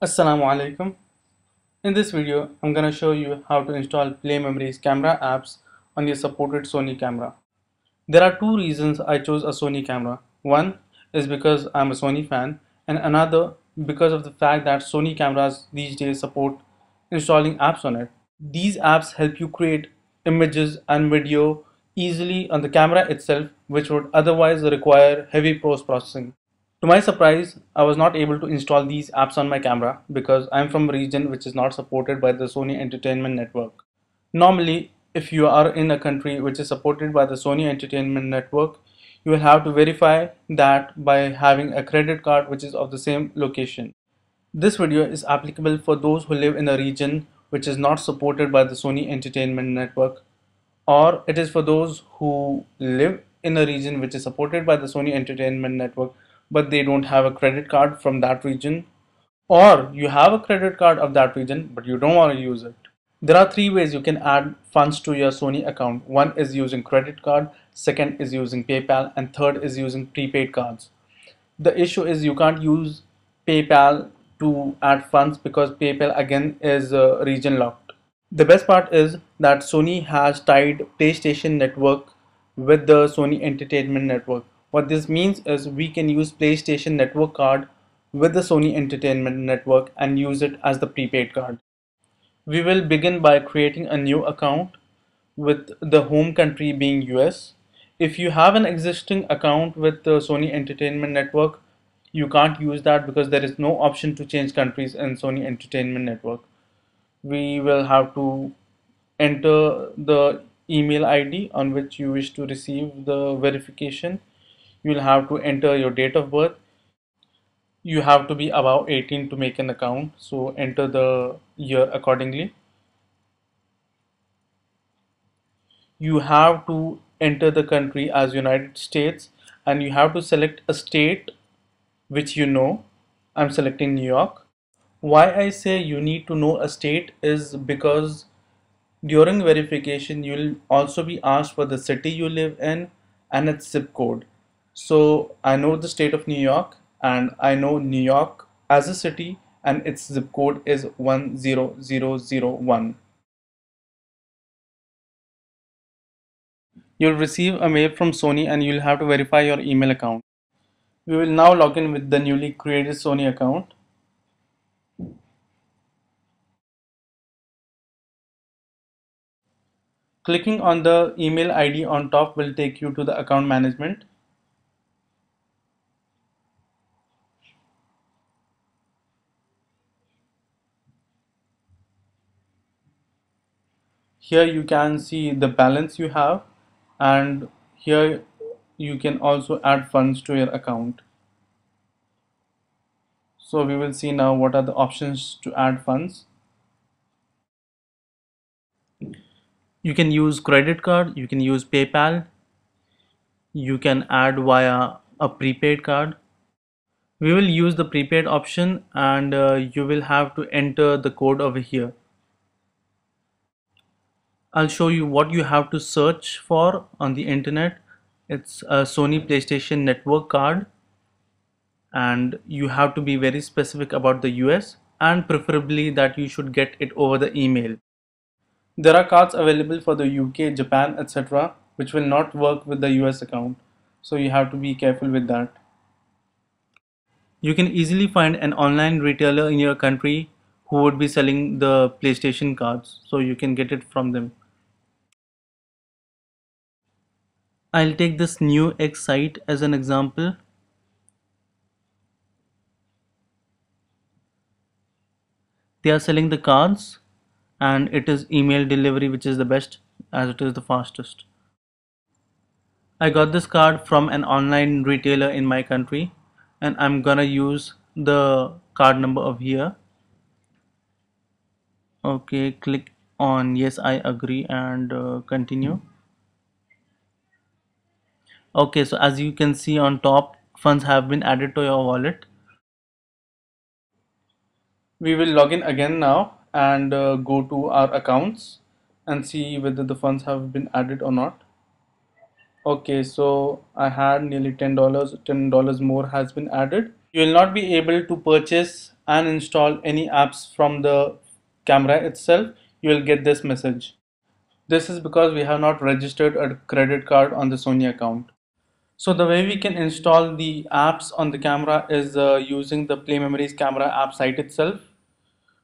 Assalamu alaikum. In this video, I'm gonna show you how to install PlayMemories camera apps on your supported Sony camera. There are two reasons I chose a Sony camera. One is because I'm a Sony fan and another because of the fact that Sony cameras these days support installing apps on it. These apps help you create images and video easily on the camera itself which would otherwise require heavy post processing. To my surprise, I was not able to install these apps on my camera because I'm from a region which is not supported by the Sony Entertainment Network. Normally, if you are in a country which is supported by the Sony Entertainment Network, you will have to verify that by having a credit card which is of the same location. This video is applicable for those who live in a region which is not supported by the Sony Entertainment Network or it is for those who live in a region which is supported by the Sony Entertainment Network but they don't have a credit card from that region or you have a credit card of that region but you don't want to use it. There are three ways you can add funds to your Sony account. One is using credit card, second is using PayPal and third is using prepaid cards. The issue is you can't use PayPal to add funds because PayPal again is uh, region locked. The best part is that Sony has tied PlayStation Network with the Sony Entertainment Network what this means is we can use PlayStation Network card with the Sony Entertainment Network and use it as the prepaid card. We will begin by creating a new account with the home country being US. If you have an existing account with the Sony Entertainment Network, you can't use that because there is no option to change countries in Sony Entertainment Network. We will have to enter the email ID on which you wish to receive the verification you will have to enter your date of birth. You have to be above 18 to make an account. So enter the year accordingly. You have to enter the country as United States and you have to select a state which you know. I'm selecting New York. Why I say you need to know a state is because during verification you'll also be asked for the city you live in and its zip code so I know the state of New York and I know New York as a city and its zip code is 10001. You'll receive a mail from Sony and you'll have to verify your email account. We will now log in with the newly created Sony account. Clicking on the email ID on top will take you to the account management. Here you can see the balance you have and here you can also add funds to your account. So we will see now what are the options to add funds. You can use credit card you can use PayPal you can add via a prepaid card. We will use the prepaid option and uh, you will have to enter the code over here I'll show you what you have to search for on the internet it's a Sony PlayStation network card and you have to be very specific about the US and preferably that you should get it over the email. There are cards available for the UK, Japan, etc. which will not work with the US account so you have to be careful with that. You can easily find an online retailer in your country who would be selling the PlayStation cards so you can get it from them. I'll take this new X site as an example. They are selling the cards and it is email delivery which is the best as it is the fastest. I got this card from an online retailer in my country and I'm gonna use the card number of here okay click on yes I agree and uh, continue okay so as you can see on top funds have been added to your wallet we will log in again now and uh, go to our accounts and see whether the funds have been added or not okay so I had nearly $10 $10 more has been added you will not be able to purchase and install any apps from the camera itself, you will get this message. This is because we have not registered a credit card on the Sony account. So the way we can install the apps on the camera is uh, using the PlayMemories camera app site itself.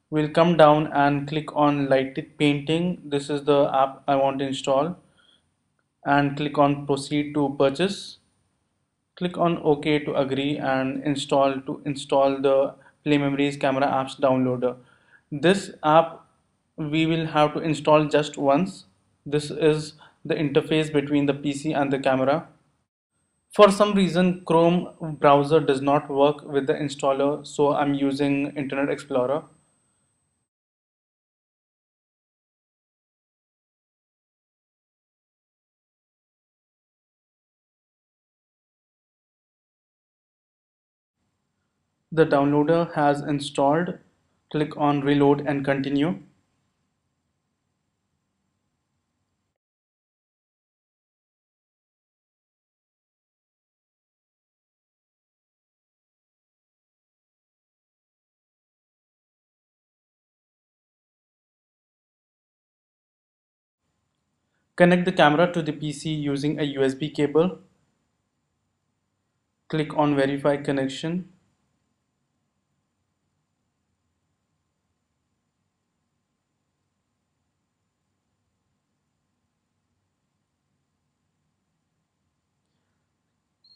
We'll come down and click on Light Painting. This is the app I want to install and click on proceed to purchase. Click on OK to agree and install to install the PlayMemories camera apps downloader. This app we will have to install just once this is the interface between the PC and the camera. For some reason Chrome browser does not work with the installer so I'm using Internet Explorer. The downloader has installed. Click on reload and continue. Connect the camera to the PC using a USB cable. Click on verify connection.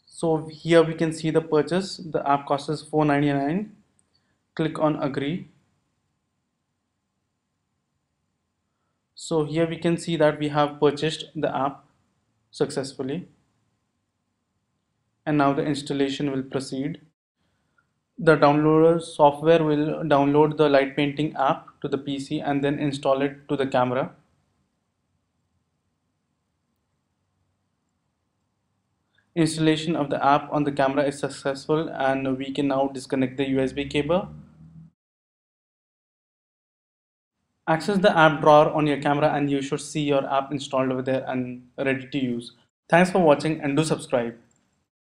So here we can see the purchase. The app costs 4.99. Click on agree. So here we can see that we have purchased the app successfully. And now the installation will proceed. The downloader software will download the light painting app to the PC and then install it to the camera. Installation of the app on the camera is successful and we can now disconnect the USB cable. Access the app drawer on your camera and you should see your app installed over there and ready to use. Thanks for watching and do subscribe.